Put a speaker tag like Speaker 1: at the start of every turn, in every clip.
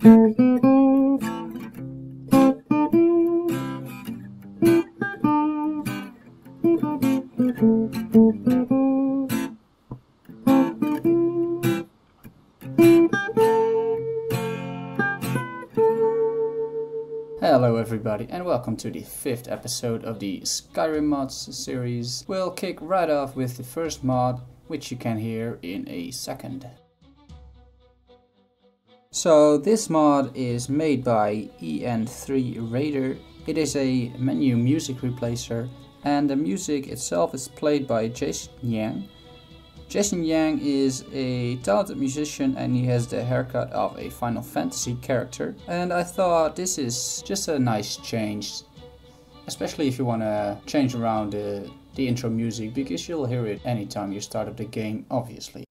Speaker 1: Hello everybody and welcome to the fifth episode of the Skyrim mods series. We'll kick right off with the first mod, which you can hear in a second. So this mod is made by EN3 Raider. It is a menu music replacer and the music itself is played by Jason Yang Jason Yang is a talented musician and he has the haircut of a Final Fantasy character. And I thought this is just a nice change, especially if you want to change around the, the intro music because you'll hear it anytime you start up the game, obviously.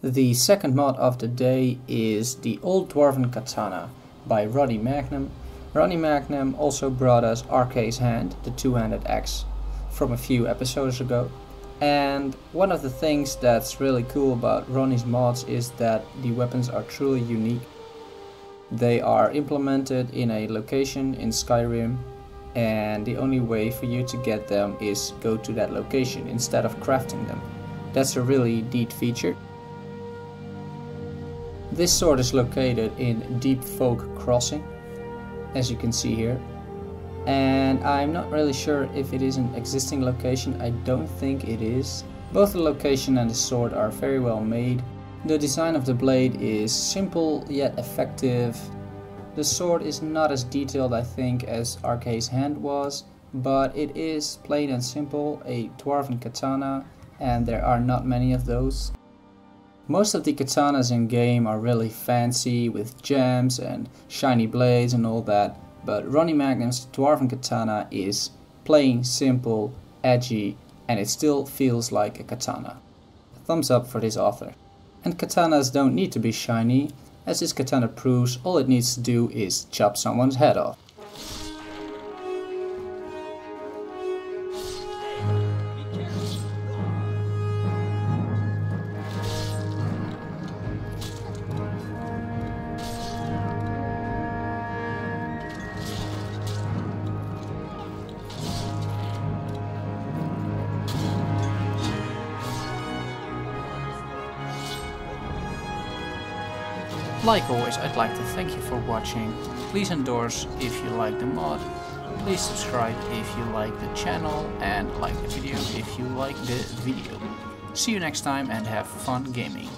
Speaker 1: The second mod of the day is the Old Dwarven Katana by Ronnie Magnum. Ronnie Magnum also brought us Arkay's Hand, the two-handed axe, from a few episodes ago. And one of the things that's really cool about Ronnie's mods is that the weapons are truly unique. They are implemented in a location in Skyrim and the only way for you to get them is go to that location instead of crafting them. That's a really neat feature. This sword is located in Deep Folk Crossing, as you can see here. And I'm not really sure if it is an existing location, I don't think it is. Both the location and the sword are very well made. The design of the blade is simple yet effective. The sword is not as detailed I think as Arkay's hand was, but it is plain and simple, a dwarven katana, and there are not many of those. Most of the katanas in game are really fancy with gems and shiny blades and all that, but Ronnie Magnum's Dwarven Katana is plain, simple, edgy, and it still feels like a katana. Thumbs up for this author. And katanas don't need to be shiny, as this katana proves all it needs to do is chop someone's head off. Like always, I'd like to thank you for watching. Please endorse if you like the mod. Please subscribe if you like the channel and like the video if you like the video. See you next time and have fun gaming.